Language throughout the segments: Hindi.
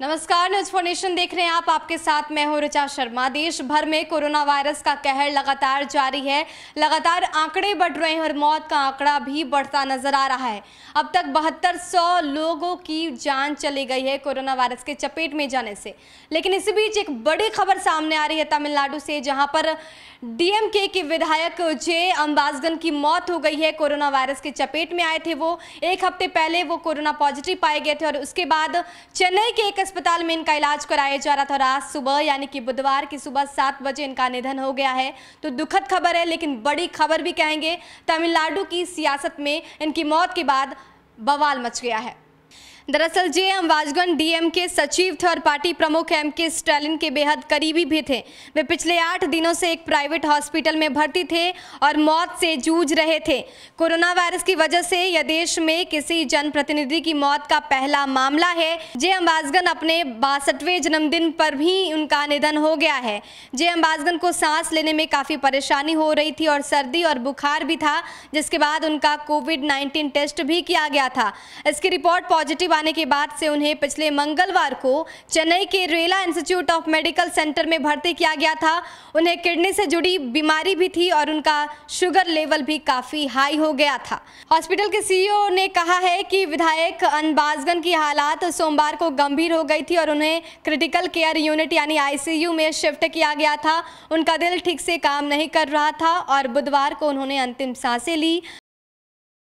नमस्कार न्यूज़ फॉर नेशन देख रहे हैं आप, आपके साथ मैं हूँ ऋचा शर्मा। देश भर में कोरोना वायरस का कहर लगातार जारी है। लगातार आंकड़े बढ़ रहे हैं और मौत का आंकड़ा भी बढ़ता नज़र आ रहा है। अब तक बहत्तर सौ लोगों की जान चली गई है कोरोना वायरस के चपेट में जाने से। लेकिन इसी बीच एक बड़ी खबर सामने आ रही है तमिलनाडु से, जहाँ पर डीएमके के विधायक जे अंबाजगन की मौत हो गई है। कोरोना वायरस के चपेट में आए थे वो। एक हफ़्ते पहले वो कोरोना पॉजिटिव पाए गए थे और उसके बाद चेन्नई के एक अस्पताल में इनका इलाज कराया जा रहा था रात सुबह, यानी कि बुधवार की सुबह सात बजे इनका निधन हो गया है। तो दुखद खबर है, लेकिन बड़ी खबर भी कहेंगे, तमिलनाडु की सियासत में इनकी मौत के बाद बवाल मच गया है। दरअसल जे एम वाजगन, डीएम के सचिव थे और पार्टी प्रमुख एम के स्टालिन के बेहद करीबी भी थे। वे पिछले आठ दिनों से एक प्राइवेट हॉस्पिटल में भर्ती थे और मौत से जूझ रहे थे। कोरोना वायरस की वजह से यह देश में किसी जनप्रतिनिधि की मौत का पहला मामला है। जे एम वाजगन अपने बासठवें जन्मदिन पर भी उनका निधन हो गया है। जे एम वाजगन को सांस लेने में काफ़ी परेशानी हो रही थी और सर्दी और बुखार भी था, जिसके बाद उनका कोविड नाइन्टीन टेस्ट भी किया गया था। इसकी रिपोर्ट पॉजिटिव आने के बाद से उन्हें पिछले मंगलवार को चेन्नई के रेला इंस्टीट्यूट ऑफ़ मेडिकल सेंटर में भर्ती किया गया था। उन्हें किडनी से जुड़ी बीमारी भी थी और उनका शुगर लेवल भी काफ़ी हाई हो गया था। हॉस्पिटल के सीईओ ने कहा है कि विधायक अनबाजगन की हालात सोमवार को गंभीर हो गई थी और उन्हें क्रिटिकल केयर यूनिट यानी आईसीयू में शिफ्ट किया गया था। उनका दिल ठीक से काम नहीं कर रहा था और बुधवार को उन्होंने अंतिम साँसें ली।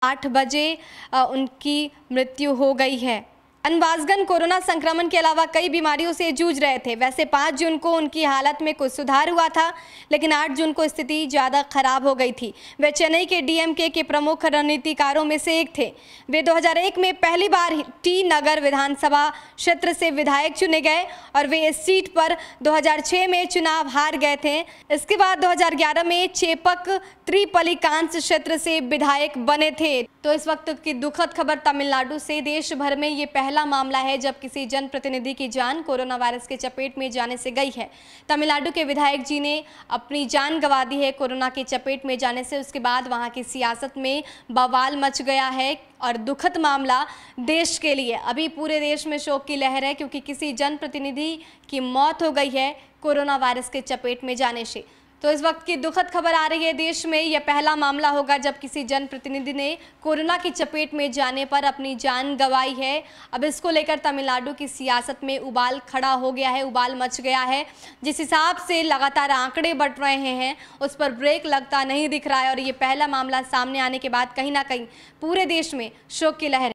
आठ बजे उनकी मृत्यु हो गई है। अनबाजगन कोरोना संक्रमण के अलावा कई बीमारियों से जूझ रहे थे। वैसे पाँच जून को उनकी हालत में कुछ सुधार हुआ था, लेकिन आठ जून को स्थिति ज़्यादा खराब हो गई थी। वे चेन्नई के डीएमके के प्रमुख रणनीतिकारों में से एक थे। वे 2001 में पहली बार टी नगर विधानसभा क्षेत्र से विधायक चुने गए और वे इस सीट पर 2006 में चुनाव हार गए थे। इसके बाद 2011 में चेपक त्रिपलिकांश क्षेत्र से विधायक बने थे। तो इस वक्त की दुखद खबर तमिलनाडु से। देश भर में ये पहले पहला मामला है जब किसी जनप्रतिनिधि की जान कोरोना वायरस के चपेट में जाने से गई है। तमिलनाडु के विधायक जी ने अपनी जान गंवा दी है कोरोना की चपेट में जाने से। उसके बाद वहाँ की सियासत में बवाल मच गया है और दुखद मामला देश के लिए। अभी पूरे देश में शोक की लहर है क्योंकि किसी जनप्रतिनिधि की मौत हो गई है कोरोना वायरस के चपेट में जाने से। तो इस वक्त की दुखद खबर आ रही है देश में। यह पहला मामला होगा जब किसी जनप्रतिनिधि ने कोरोना की चपेट में जाने पर अपनी जान गंवाई है। अब इसको लेकर तमिलनाडु की सियासत में उबाल खड़ा हो गया है, उबाल मच गया है। जिस हिसाब से लगातार आंकड़े बढ़ रहे हैं, उस पर ब्रेक लगता नहीं दिख रहा है और ये पहला मामला सामने आने के बाद कहीं ना कहीं पूरे देश में शोक की लहर